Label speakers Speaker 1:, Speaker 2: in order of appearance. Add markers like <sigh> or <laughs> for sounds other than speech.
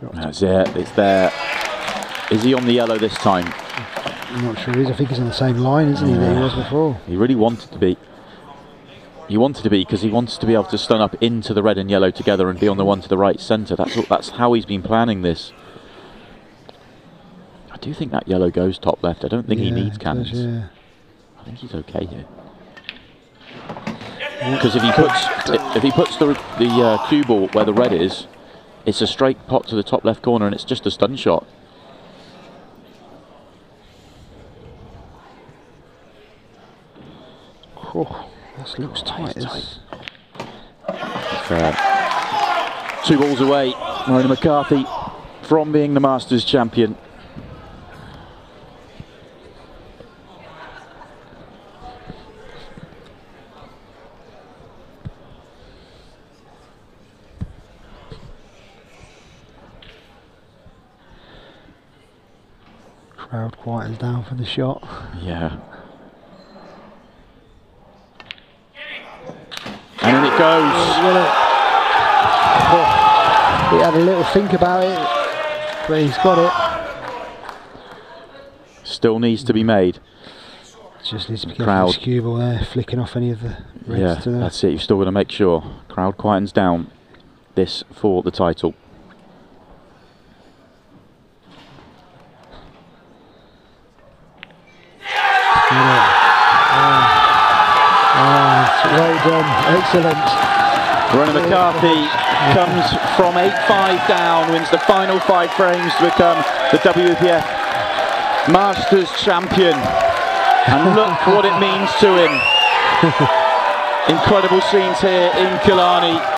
Speaker 1: Shot.
Speaker 2: That's it. It's there. Is he on the yellow this time?
Speaker 1: I'm not sure he is. I think he's on the same line, isn't he, that he was before?
Speaker 2: He really wanted to be. He wanted to be because he wants to be able to stun up into the red and yellow together and be on the one to the right centre. That's what, that's how he's been planning this. I do think that yellow goes top left. I don't think he needs
Speaker 1: it does,
Speaker 2: cannons.
Speaker 1: yeah.
Speaker 2: I think he's okay here. Because if he puts if he puts the the uh, cue ball where the red is, it's a straight pot to the top left corner and it's just a stun shot.
Speaker 1: Oh, this looks oh, tight. This-
Speaker 2: Fair. Two balls away, Ronan McCarthy from being the Masters champion.
Speaker 1: Crowd quietens down for the shot.
Speaker 2: Yeah. And in it goes.
Speaker 1: Oh, he had a little think about it, but he's got it.
Speaker 2: Still needs to be made.
Speaker 1: Just needs to be
Speaker 2: Crowd.
Speaker 1: cue ball there, flicking off any of the reds
Speaker 2: Yeah, that's it. You've still got to make sure. Crowd quietens down. This for the title.
Speaker 1: Ah, well done, excellent.
Speaker 2: Ronan McCarthy comes from 8-5 down, wins the final five frames to become the WEPF Masters champion. And look <laughs> what it means to him. Incredible scenes here in Killarney.